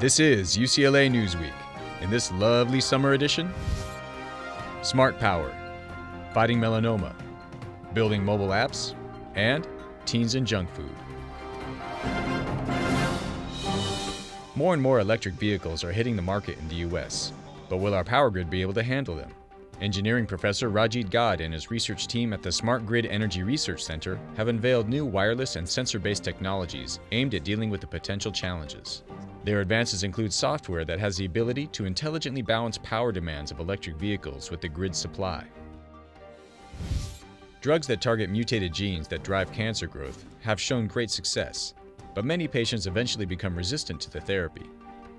This is UCLA Newsweek. In this lovely summer edition, Smart Power, Fighting Melanoma, Building Mobile Apps, and Teens and Junk Food. More and more electric vehicles are hitting the market in the US, but will our power grid be able to handle them? Engineering professor Rajit Gadh and his research team at the Smart Grid Energy Research Center have unveiled new wireless and sensor based technologies aimed at dealing with the potential challenges. Their advances include software that has the ability to intelligently balance power demands of electric vehicles with the grid supply. Drugs that target mutated genes that drive cancer growth have shown great success, but many patients eventually become resistant to the therapy.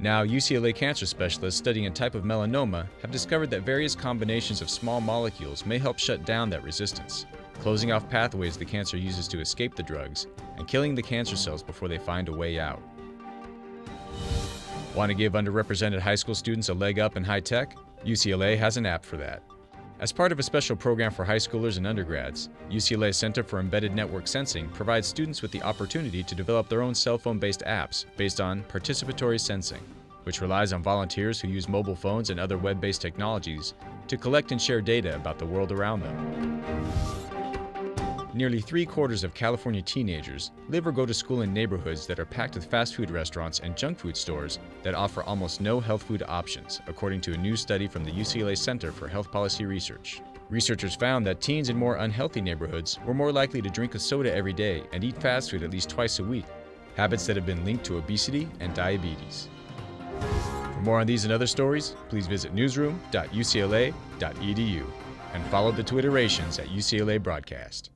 Now, UCLA cancer specialists studying a type of melanoma have discovered that various combinations of small molecules may help shut down that resistance, closing off pathways the cancer uses to escape the drugs and killing the cancer cells before they find a way out. Want to give underrepresented high school students a leg up in high tech? UCLA has an app for that. As part of a special program for high schoolers and undergrads, UCLA Center for Embedded Network Sensing provides students with the opportunity to develop their own cell phone based apps based on participatory sensing, which relies on volunteers who use mobile phones and other web based technologies to collect and share data about the world around them. Nearly three quarters of California teenagers live or go to school in neighborhoods that are packed with fast food restaurants and junk food stores that offer almost no health food options, according to a new study from the UCLA Center for Health Policy Research. Researchers found that teens in more unhealthy neighborhoods were more likely to drink a soda every day and eat fast food at least twice a week, habits that have been linked to obesity and diabetes. For more on these and other stories, please visit newsroom.ucla.edu and follow the Twitterations at UCLA Broadcast.